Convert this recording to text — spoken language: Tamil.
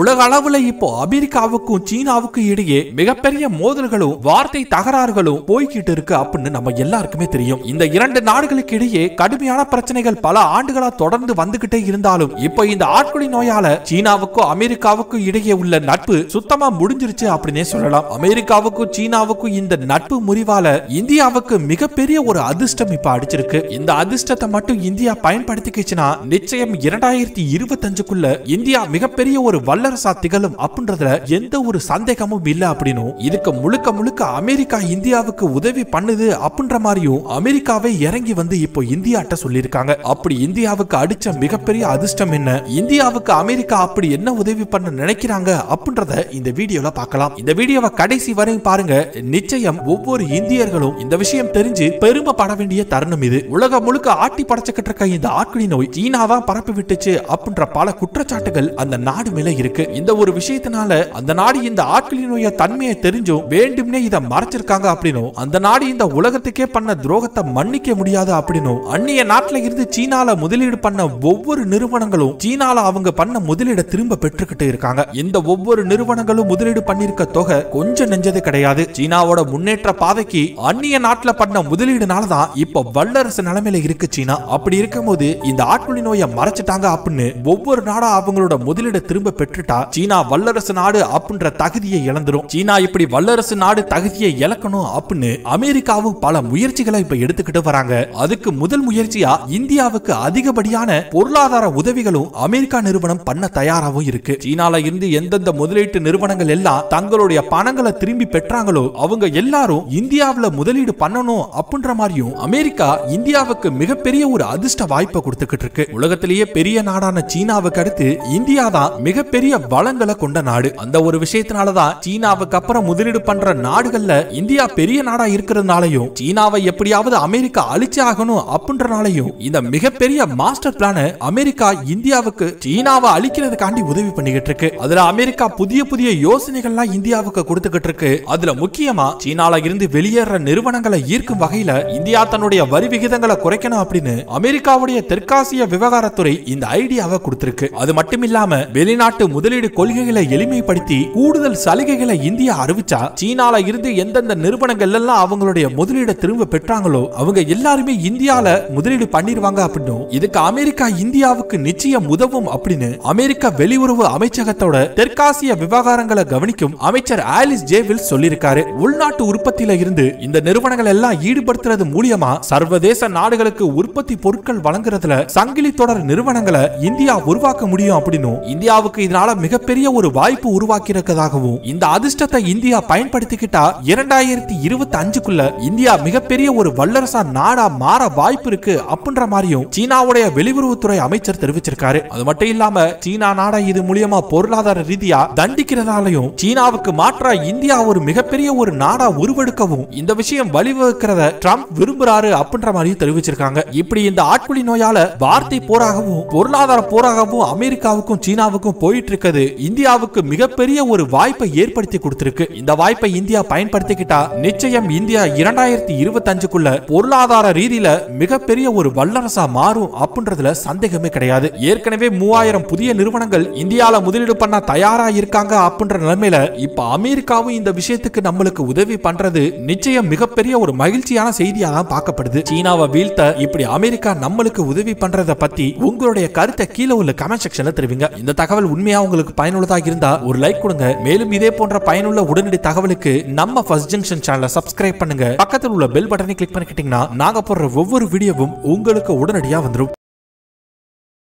உலக அளவுல இப்போ அமெரிக்காவுக்கும் சீனாவுக்கும் இடையே மிகப்பெரிய மோதல்களும் வார்த்தை தகராறுகளும் போய்கிட்டு இருக்கு அப்படின்னு நம்ம எல்லாருக்குமே தெரியும். இந்த இரண்டு நாடுகளுக்கு இடையே கடுமையான பிரச்சனைகள் பல ஆண்டுகளா தொடர்ந்து வந்துகிட்டே இருந்தாலும் இப்போ இந்த ஆட்குடி நோயால சீனாவுக்கும் அமெரிக்காவுக்கும் இடையே உள்ள நட்பு சுத்தமா முடிஞ்சிருச்சு அப்படின்னே சொல்லலாம். அமெரிக்காவுக்கும் சீனாவுக்கும் இந்த நட்பு முறிவால இந்தியாவுக்கு மிகப்பெரிய ஒரு அதிர்ஷ்டம் இப்ப அடிச்சிருக்கு. இந்த அதிர்ஷ்டத்தை மட்டும் இந்தியா பயன்படுத்திக்கிச்சுன்னா நிச்சயம் இரண்டாயிரத்தி இருபத்தஞ்சுக்குள்ள இந்தியா மிகப்பெரிய ஒரு வல்லரசா திகழும் அப்படின்றதுல எந்த ஒரு சந்தேகமும் இல்ல அப்படின்னும். இதுக்கு முழுக்க முழுக்க அமெரிக்கா இந்தியாவுக்கு உதவி பண்ணுது அப்படின்ற மாதிரியும் அமெரிக்காவே இறங்கி வந்து இப்போ இந்தியாட்ட சொல்லியிருக்காங்க. அப்படி இந்தியாவுக்கு அடிச்ச மிகப்பெரிய அதிர்ஷ்டம் என்ன? இந்தியாவுக்கு அமெரிக்கா அப்படி என்ன உதவி பண்ண நினைக்கிறாங்க அப்படின்றத இந்த வீடியோல பார்க்கலாம். இந்த வீடியோவை கடைசி வரையும் பாருங்க. நிச்சயம் ஒவ்வொரு இந்தியர்களும் இந்த விஷயம் தெரிஞ்சு பெருமைப்பட வேண்டிய தருணம் இது. உலகம் முழுக்க ஆட்டி படைச்சுக்கிட்டு இருக்க இந்த ஆட்களி நோய் சீனாவா பரப்பி விட்டுச்சு அப்படின்ற பல குற்றச்சாட்டுகள் அந்த நாடு மேல இருக்கு. இந்த ஒரு விஷயத்தினால அந்த நாடு இந்த ஆட்களின் நோய தன்மையை தெரிஞ்சும் வேண்டும்னே இதை மறைச்சிருக்காங்க அப்படின்னும். அந்த நாடு இந்த உலகத்துக்கே பண்ண துரோகத்தை மன்னிக்க முடியாது அப்படின்னும். அந்நிய நாட்டுல இருந்து சீனால முதலீடு பண்ண ஒவ்வொரு நிறுவனங்களும் சீனால அவங்க பண்ண முதலீடை திரும்ப பெற்றுக்கிட்டு இருக்காங்க. இந்த ஒவ்வொரு நிறுவனங்களும் முதலீடு பண்ணிருக்க தொகை கொஞ்சம் நெஞ்சது கிடையாது. சீனாவோட முன்னேற்ற பாதைக்கு அந்நிய நாட்டுல பண்ண முதலீடுனால தான் இப்ப வல்லரசு நிலைமையில இருக்கு சீனா. அப்படி இருக்கும்போது இந்த ஆட்குழி நோயை மறைச்சிட்டாங்க அப்படின்னு ஒவ்வொரு நாடா அவங்களோட முதலீடை திரும்ப பெற்று விட்டுட்டா சீனா வல்லரசு நாடு அப்படின்ற தகுதியை இழந்துரும். சீனா இப்படி வல்லரசு நாடு தகுதியை இழக்கணும் அப்படின்னு அமெரிக்காவும் பல முயற்சிகளை இப்ப எடுத்துக்கிட்டு வராங்க. அதுக்கு முதல் முயற்சியா இந்தியாவுக்கு அதிகப்படியான பொருளாதார உதவிகளும் அமெரிக்கா நிறுவனம் பண்ண தயாராகவும் இருக்கு. சீனால இருந்து எந்தெந்த முதலீட்டு நிறுவனங்கள் எல்லாம் தங்களுடைய பணங்களை திரும்பி பெற்றாங்களோ அவங்க எல்லாரும் இந்தியாவுல முதலீடு பண்ணணும் அப்படின்ற மாதிரியும் அமெரிக்கா இந்தியாவுக்கு மிகப்பெரிய ஒரு அதிர்ஷ்ட வாய்ப்பை கொடுத்துக்கிட்டு இருக்கு. உலகத்திலேயே பெரிய நாடான சீனாவுக்கு அடுத்து இந்தியா தான் மிகப்பெரிய வளங்களை கொண்ட நாடு. அந்த ஒரு விஷயத்தினாலதான் சீனாவுக்கு அப்புறம் முதலீடு பண்ற நாடுகள்ல இந்தியா பெரிய நாடா இருக்கிறதுனாலையும் சீனாவை எப்படியாவது அமெரிக்கா அழிச்சு ஆகணும் அப்படின்றனாலையும் இந்த மிகப்பெரிய மாஸ்டர் பிளான அமெரிக்கா இந்தியாவுக்கு சீனாவை அழிக்கிறதுக்காண்டி உதவி பண்ணிக்கிட்டு இருக்கு. அதுல அமெரிக்கா புதிய புதிய யோசனைகள்லாம் இந்தியாவுக்கு கொடுத்துக்கிட்டு இருக்கு. அதுல முக்கியமா சீனால இருந்து வெளியேற நிறுவனங்களை ஈர்க்கும் வகையில இந்தியா தன்னுடைய வரி விகிதங்களை குறைக்கணும் அப்படின்னு அமெரிக்காவுடைய தெற்காசிய விவகாரத்துறை இந்த ஐடியாவை கொடுத்திருக்கு. அது மட்டும் இல்லாம வெளிநாட்டு முதலீடு கொள்கைகளை எளிமைப்படுத்தி கூடுதல் சலுகைகளை இந்தியா அறிவிச்சா சீனால இருந்து எந்தெந்த நிறுவனங்கள் எல்லாம் அவங்களுடைய முதலீடை திரும்ப பெற்றாங்களோ அவங்க எல்லாருமே இந்தியால முதலீடு பண்ணிருவாங்க அப்படின்னும். இதுக்கு அமெரிக்கா இந்தியாவுக்கு நிச்சயம் உதவும் அப்படின்னு அமெரிக்க வெளியுறவு அமைச்சகத்தோட தெற்காசிய விவகாரங்களை கவனிக்கும் அமைச்சர் ஆலிஸ் ஜேவில் சொல்லியிருக்காரு. உள்நாட்டு உற்பத்தியில இருந்து இந்த நிறுவனங்கள் எல்லாம் ஈடுபடுத்துறது மூலியமா சர்வதேச நாடுகளுக்கு உற்பத்தி பொருட்கள் வழங்குறதுல சங்கிலி தொடர் நிறுவனங்களை இந்தியா உருவாக்க முடியும் அப்படின்னும். இந்தியாவுக்கு இதனால் மிகப்பெரிய ஒரு வாய்ப்பு உருவாக்கியிருக்கதாகவும் இந்த அதிர்ஷ்டத்தை இந்தியா பயன்படுத்திக்கிட்டா இரண்டாயிரத்தி இருபத்தி அஞ்சுக்குள்ள இந்தியா மிகப்பெரிய ஒரு வல்லரசா நாடா மாற வாய்ப்பு இருக்கு அப்படின்ற மாதிரியும் சீனாவுடைய வெளியுறவுத்துறை அமைச்சர் தெரிவிச்சிருக்காரு. அது மட்டும் இல்லாம சீனா நாடா இது மூலியமா பொருளாதார ரீதியா தண்டிக்கிறதாலையும் சீனாவுக்கு மாற்றா இந்தியா ஒரு மிகப்பெரிய ஒரு நாடா உருவெடுக்கவும் இந்த விஷயம் வழிவகுக்கிறத ட்ரம்ப் விரும்புறாரு அப்படின்ற மாதிரியும் தெரிவிச்சிருக்காங்க. இப்படி இந்த ஆட்குழி நோயால வார்த்தை போராகவும் பொருளாதார போராகவும் அமெரிக்காவுக்கும் சீனாவுக்கும் போயிட்டு இருக்குது இந்தியாவுக்கு மிகப்பெரிய ஒரு வாய்ப்பை ஏற்படுத்தி கொடுத்திருக்கு. இந்த வாய்ப்பை இந்தியா பயன்படுத்திக்கிட்டா நிச்சயம் இந்தியா இரண்டாயிரத்தி இருபத்தஞ்சுக்குள்ள பொருளாதார ரீதியில மிகப்பெரிய ஒரு வல்லரசா மாறும் அப்படின்றதுல சந்தேகமே கிடையாது. ஏற்கனவே மூவாயிரம் புதிய நிறுவனங்கள் இந்தியால முதலீடு பண்ண தயாரா இருக்காங்க அப்படின்ற நிலைமையில இப்ப அமெரிக்காவும் இந்த விஷயத்துக்கு நம்மளுக்கு உதவி பண்றது நிச்சயம் மிகப்பெரிய ஒரு மகிழ்ச்சியான செய்தியா தான் பார்க்கப்படுது. சீனாவை வீழ்த்த இப்படி அமெரிக்கா நம்மளுக்கு உதவி பண்றத பத்தி உங்களுடைய கருத்தை கீழே உள்ள கமெண்ட் செக்ஷன்ல தெரிவிங்க. இந்த தகவல் உண்மையா உங்களுக்கு பயனுள்ளதாக இருந்தா ஒரு லைக் கொடுங்க. மேலும் இதே போன்ற பயனுள்ள உடனடி தகவலுக்கு நம்ம ஃபர்ஸ்ட் ஜங்ஷன் சேனலை சப்ஸ்கிரைப் பண்ணுங்க. பக்கத்தில் உள்ள பெல் பட்டனை கிளிக் பண்ணிக்கிட்டீங்கன்னா நாங்கள் போடுற ஒவ்வொரு வீடியோவும் உங்களுக்கு உடனடியா வந்துரும்.